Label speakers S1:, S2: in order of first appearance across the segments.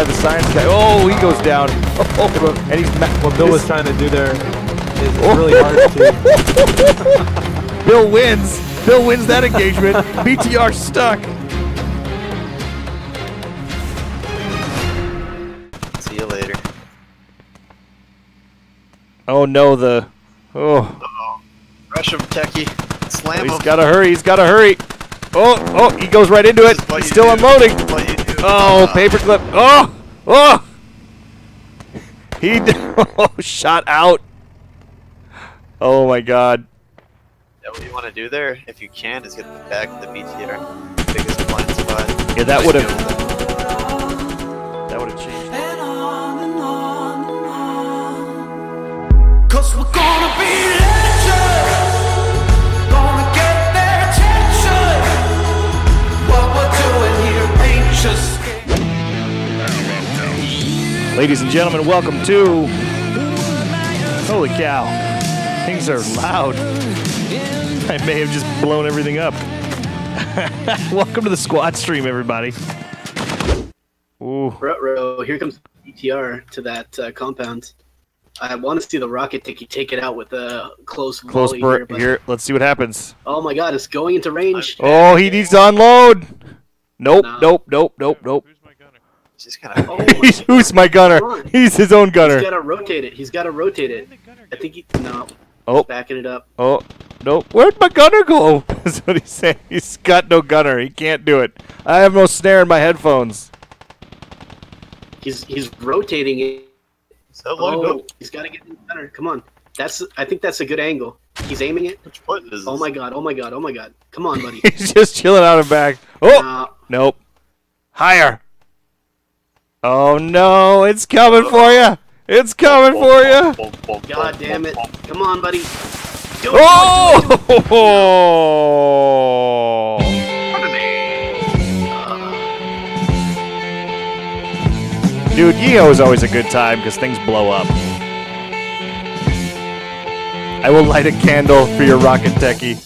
S1: by the science guy. Oh, he goes down. Oh, and he's
S2: What Bill was trying to do there is oh. really hard to.
S1: Bill wins. Bill wins that engagement. BTR stuck.
S3: See you later.
S1: Oh no, the oh
S3: Rush him, Techie. Slam
S1: he's
S3: him.
S1: got to hurry. He's got to hurry. Oh oh, he goes right into it.
S3: This is what
S1: He's still
S3: do.
S1: unloading.
S3: This is what you do.
S1: Oh, paperclip. Oh oh. He d- oh, shot out. Oh my God.
S3: Yeah, what you want to do there, if you can, is get back of the BTR. Biggest blind spot.
S1: Yeah, that would've- Ladies and gentlemen, welcome to. Holy cow. Things are loud. I may have just blown everything up. welcome to the squad stream, everybody. Ooh.
S4: Ruh-roh, here comes BTR to that uh, compound. I want to see the rocket take take it out with a close
S1: Close
S4: here,
S1: here. Let's see what happens.
S4: Oh my god, it's going into range.
S1: Oh, he needs to unload. Nope,
S4: No.
S1: nope, nope, nope, nope.
S3: Just kind of.
S4: Oh my
S1: He's, who's my gunner?
S4: Come on.
S1: He's his own gunner.
S4: He's got to rotate it. He's got to rotate it. I think he no.
S1: Oh.
S4: backing it up.
S1: Oh, nope. Where'd my gunner go? That's what he's saying. He's got no gunner. He can't do it. I have no snare in my headphones.
S4: He's he's rotating it.
S3: So low,
S4: Oh,
S3: go.
S4: he's got to get in the center. Come on. That's I think that's a good angle. He's aiming it.
S3: Which button is
S4: Oh my god. Oh my god. Oh my god. Come on, buddy.
S1: He's just chilling out and back. Oh,
S4: Uh,
S1: nope. Higher. Oh no, it's coming for you. It's coming for you.
S4: god damn it. Come on, buddy. Do it.
S1: Oh! Dude, Yeo is always a good time because things blow up. I will light a candle for your rocket techie.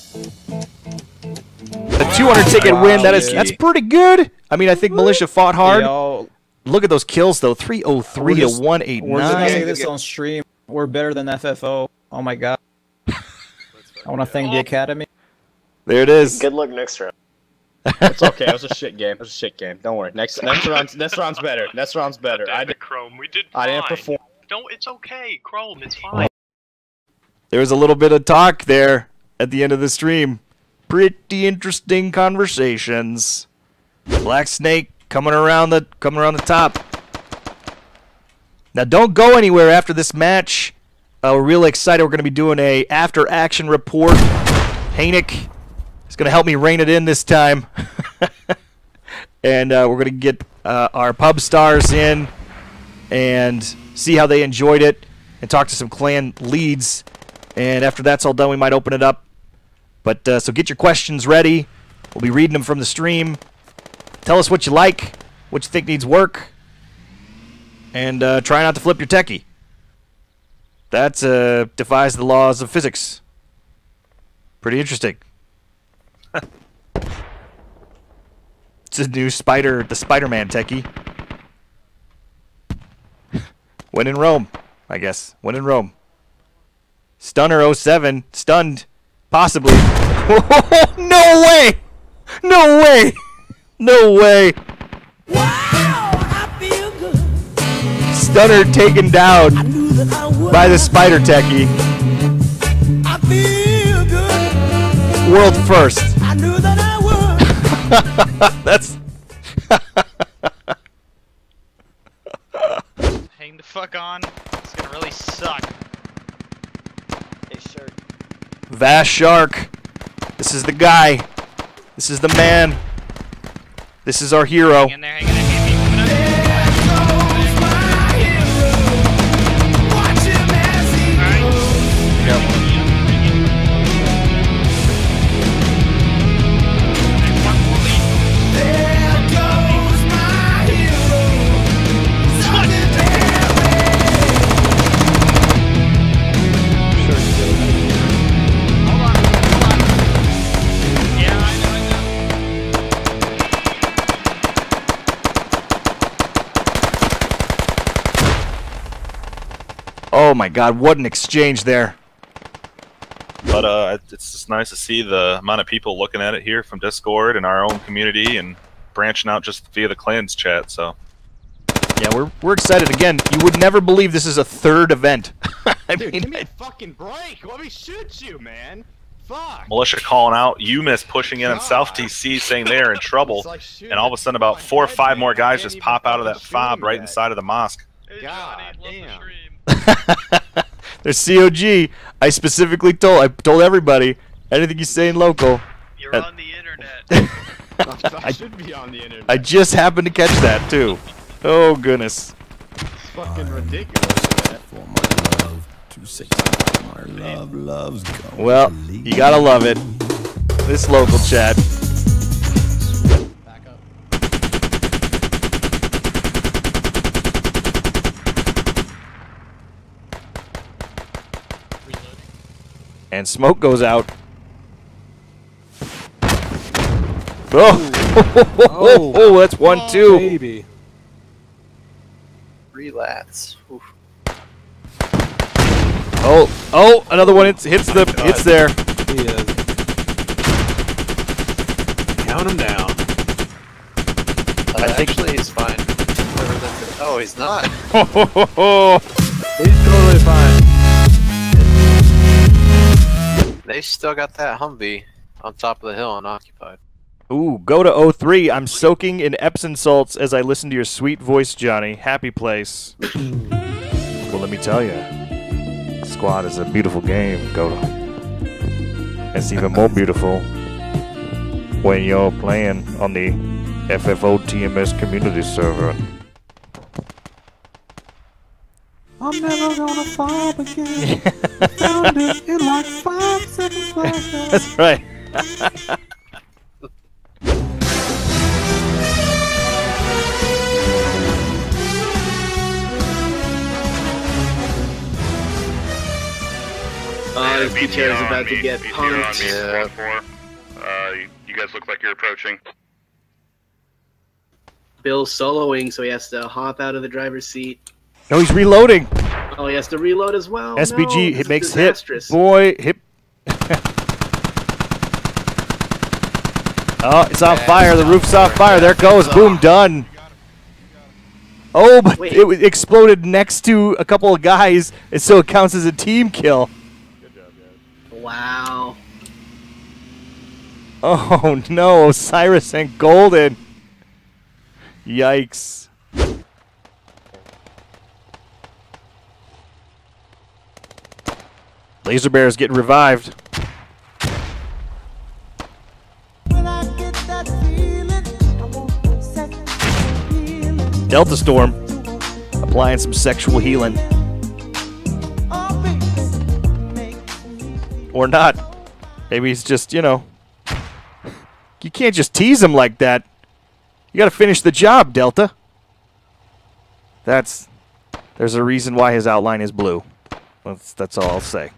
S1: A 200 ticket win. That is that's pretty good. I mean, I think Militia fought hard.
S5: Yo,
S1: Look at those kills though. 303
S5: We're
S1: to
S5: just- we're just gonna say this on stream. We're better than FFO. Oh my god. I want to thank the academy.
S1: There it is.
S6: Good luck next round.
S7: It's okay. It was a shit game. It was a shit game. Don't worry. Next next round next round's better. Next round's better. I,
S8: did Chrome. We did Fine.
S7: I didn't perform.
S8: Don't. It's okay, Chrome. It's oh. fine.
S1: There was a little bit of talk there at the end of the stream. Pretty interesting conversations. Black Snake coming around the coming around the top. Now don't go anywhere after this match. Uh, we're really excited. We're going to be doing a after action report. Hanik is going to help me rein it in this time, and uh, we're going to get uh, our pub stars in and see how they enjoyed it, and talk to some clan leads. And after that's all done, we might open it up. But uh, so get your questions ready. We'll be reading them from the stream. Tell us what you like, what you think needs work, and uh, try not to flip your techie. That uh, defies the laws of physics. Pretty interesting. it's a new spider, the Spider-Man techie. when in Rome, I guess. When in Rome. Stunner 07, stunned, possibly. no way! No way! No way! Wow, Stunner taken down by the spider techie. World first. That's
S9: Hang the fuck on. It's gonna really suck.
S6: Hey, sure.
S1: Vash Shark. This is the guy. This is the man. This is our hero.
S9: Hang in there, hang in
S1: Oh my God! What an exchange there.
S10: But uh, it's just nice to see the amount of people looking at it here from Discord and our own community and branching out just via the clans chat. So
S1: Yeah, we're we're excited again. You would never believe this is a third event. I
S7: Dude,
S1: mean,
S7: give me a fucking break. Let me shoot you, man. Fuck.
S10: militia calling out, you miss pushing in on South TC, saying they are in trouble,
S7: like shooting
S10: and all of a sudden about four or five more guys just pop out of that fob right inside of the mosque.
S7: God damn.
S1: there's COG. I specifically told I told everybody anything you say in local.
S9: You're
S1: Uh,
S9: on the internet.
S7: I should be on the internet.
S1: I just happened to catch that too. Oh goodness.
S7: It's fucking ridiculous. man.
S1: Well, you gotta love it. This local chat. And smoke goes out. Oh, oh, that's one too.
S2: Baby.
S3: Relats. Oof.
S1: Oh, oh, another one hits, hits the hits there.
S2: He is. Count him down.
S3: Uh, actually, he's fine. Oh, he's not.
S2: He's totally fine.
S3: They still got that Humvee on top of the hill unoccupied.
S1: Ooh, go to 03. I'm soaking in Epsom salts as I listen to your sweet voice, Johnny. Happy place. well, let me tell you, Squad is a beautiful game, Goto. It's even more beautiful when you're playing on the FFO TMS community server.
S2: I'm never gonna fall again. Found it in like five seconds flash.
S1: That's right.
S4: Uh, this BTR is about to get
S8: BTR on
S4: punked.
S8: me,
S3: Yeah.
S8: squad four. Uh, you, you guys look like you're approaching.
S4: Bill's soloing, so he has to hop out of the driver's seat.
S1: No, he's reloading.
S4: Oh, he has to reload as well.
S1: SBG
S4: no,
S1: it makes hit. Boy, hit. oh, it's on fire. The roof's on fire. There it goes. Boom, done. Oh, but
S4: Wait.
S1: it exploded next to a couple of guys, and so it counts as a team kill. Good job, guys.
S4: Wow.
S1: Oh no, Cyrus and Golden. Yikes. Laser Bear is getting revived. Delta Storm applying some sexual healing. Or not. Maybe he's just, you know. You can't just tease him like that. You got to finish the job, Delta. That's. There's a reason why his outline is blue. That's, that's all I'll say.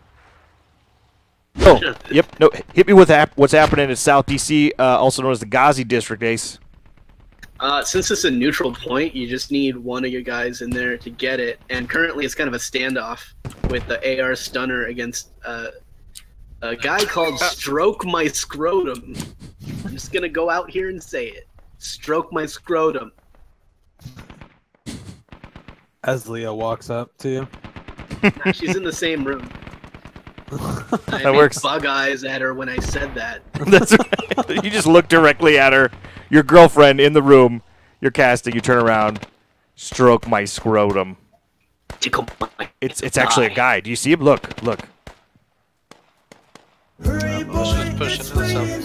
S1: Oh, yep. No, hit me with hap- what's happening in South DC, uh, also known as the Ghazi District, Ace.
S4: Uh, since it's a neutral point, you just need one of your guys in there to get it. And currently, it's kind of a standoff with the AR stunner against uh, a guy called Stroke My Scrotum. I'm just gonna go out here and say it. Stroke my scrotum.
S2: As Leah walks up to you.
S4: Nah, she's in the same room. I
S1: That
S4: made
S1: works.
S4: Bug eyes at her when I said that.
S1: That's right. you just look directly at her, your girlfriend in the room. You're casting. You turn around, stroke my scrotum.
S4: Tickle my
S1: It's it's actually a guy. Do you see him? Look, look.
S3: Militia's pushing in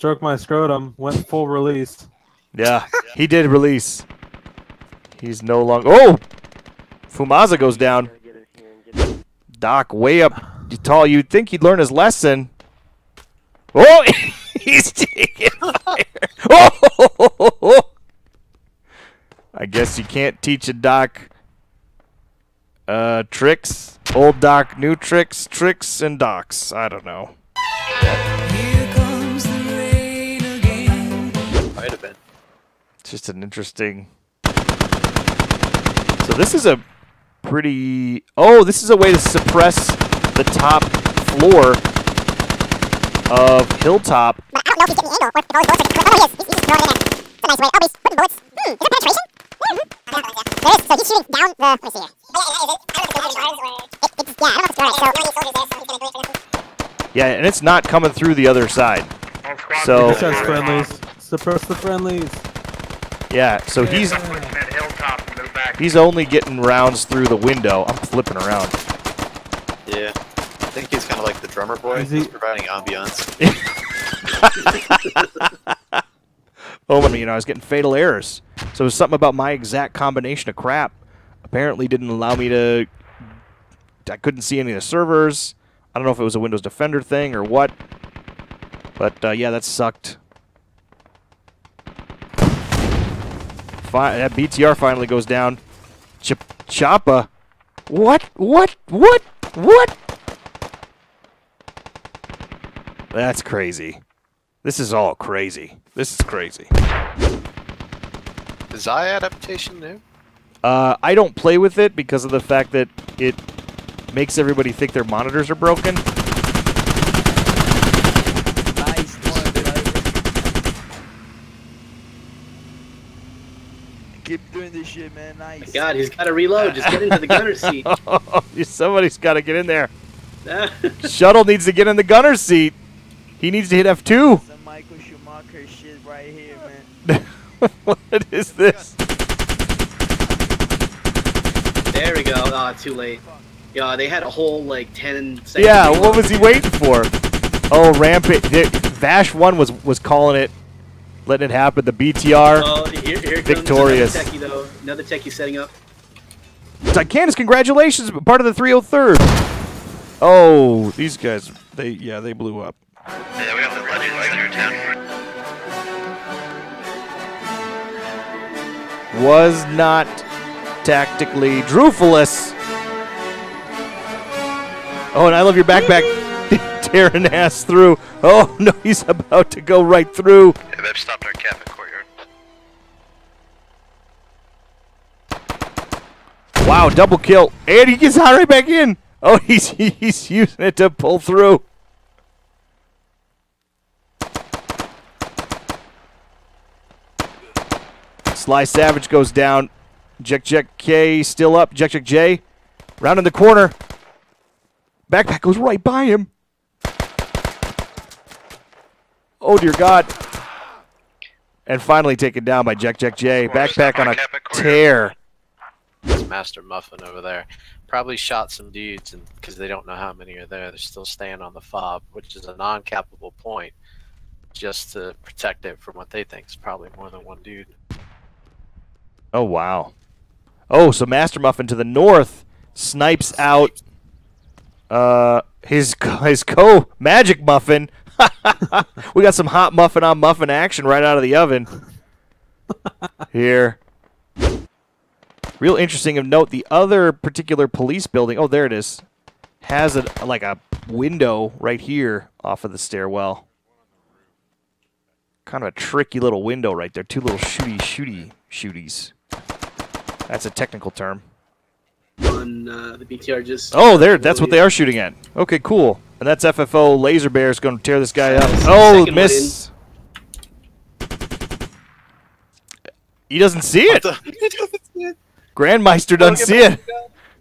S2: Stroke my scrotum. Went full release.
S1: Yeah, he did release. He's no longer. Oh, Fumaza goes down. Doc way up tall. You'd think he'd learn his lesson. Oh, he's taking fire. Oh, I guess you can't teach a doc uh, tricks. Old doc, new tricks, tricks and docs. I don't know. It's just an interesting. So this is a pretty. Oh, this is a way to suppress the top floor of Hilltop.
S11: I don't know if he's getting the angle or if all bullets are. Oh, he is. He's, he's just throwing it in. It's a nice way. Oh, he's putting bullets. Hmm, is there penetration? There is. So he's shooting down the. Let me see here. It, yeah, I don't know if it's throwing. So.
S1: Yeah, and it's not coming through the other side. So
S2: Suppress friendlies. Suppress the friendlies.
S1: Yeah, so he's he's only getting rounds through the window. I'm flipping around.
S3: Yeah. I think he's kind of like the drummer boy.
S2: He-
S3: He's providing ambiance.
S1: Oh, I mean, you know, I was getting fatal errors. So it was something about my exact combination of crap. Apparently, didn't allow me to. I couldn't see any of the servers. I don't know if it was a Windows Defender thing or what. But uh, yeah, that sucked. Fi- that BTR finally goes down. Ch- Choppa. What? What? What? What? That's crazy. This is all crazy. This is crazy.
S3: Is Eye adaptation new?
S1: Uh, I don't play with it because of the fact that it makes everybody think their monitors are broken.
S5: Nice Keep doing this shit, man. Nice.
S4: God, he's got to reload. Just get into the gunner seat.
S1: Somebody's got to get in there. Shuttle needs to get in the gunner seat. He needs to hit F2.
S5: Some Michael Schumacher shit right here, man.
S1: what is this?
S4: There we go. Oh, too late. Yeah, they had a whole like 10 seconds.
S1: Yeah, what was he waiting for? Oh, Rampage. Vash 1 was, was calling it, letting it happen. The BTR.
S4: Oh, here, here comes
S1: Victorious.
S4: Another techie, though. Another techie setting up.
S1: Candace, congratulations, part of the 303rd. Oh, these guys, they yeah, they blew up.
S8: Yeah, we got the legend Lecture 10.
S1: Was not tactically Drufulus. Oh, and I love your backpack tearing ass through. Oh no, he's about to go right through.
S8: Yeah, they've stopped our cap at courtyard.
S1: Wow, double kill, and he gets out right back in. Oh, he's he's using it to pull through. Sly Savage goes down. Jack Jack K still up. Jack Jack J round in the corner. Backpack goes right by him. Oh dear God. And finally taken down by Jack Jack J. Backpack on a tear.
S3: There's Master Muffin over there. Probably shot some dudes, and because they don't know how many are there, they're still staying on the fob, which is a non-cappable point, just to protect it from what they think is probably more than one dude.
S1: Oh wow. Oh, so Master Muffin to the north snipes out uh his his co Magic Muffin. we got some hot muffin on muffin action right out of the oven. Here. Real interesting of note, the other particular police building, oh there it is, has a like a window right here off of the stairwell. Kind of a tricky little window right there. Two little shooty shooty shooties. That's a technical term.
S4: On uh, the BTR just.
S1: Oh, there. That's what they are shooting at. Okay, cool. And that's FFO Laser Bear is going to tear this guy up.
S4: Second
S1: Oh,
S4: one
S1: miss. He doesn't see it. Grandmeister doesn't see it.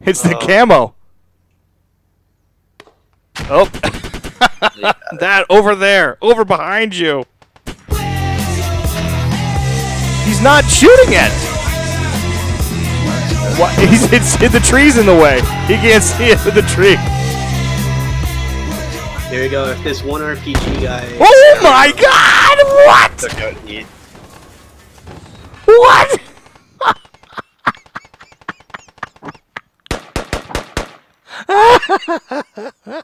S1: It's the camo. Oh. that over there. Over behind you. He's not shooting it. What? He's it's, the tree's in the way. He can't see it with the tree.
S4: There you go. If this one RPG guy.
S1: Oh my god! What?
S3: Took out Heat.
S1: What?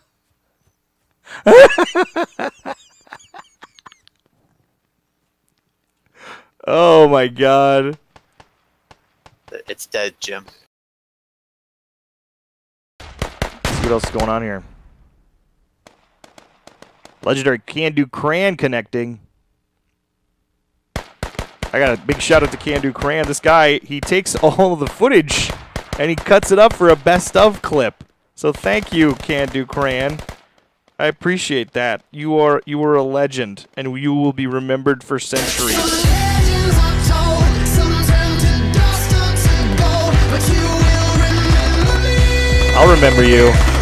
S1: oh my god.
S3: It's dead, Jim.
S1: Let's see what else is going on here. Legendary CanDoCrayon connecting. I got a big shout out to CanDoCrayon. This guy, he takes all of the footage and he cuts it up for a best of clip. So thank you, CanDoCrayon. I appreciate that. You are you are a legend, and you will be remembered for centuries. I'll remember you.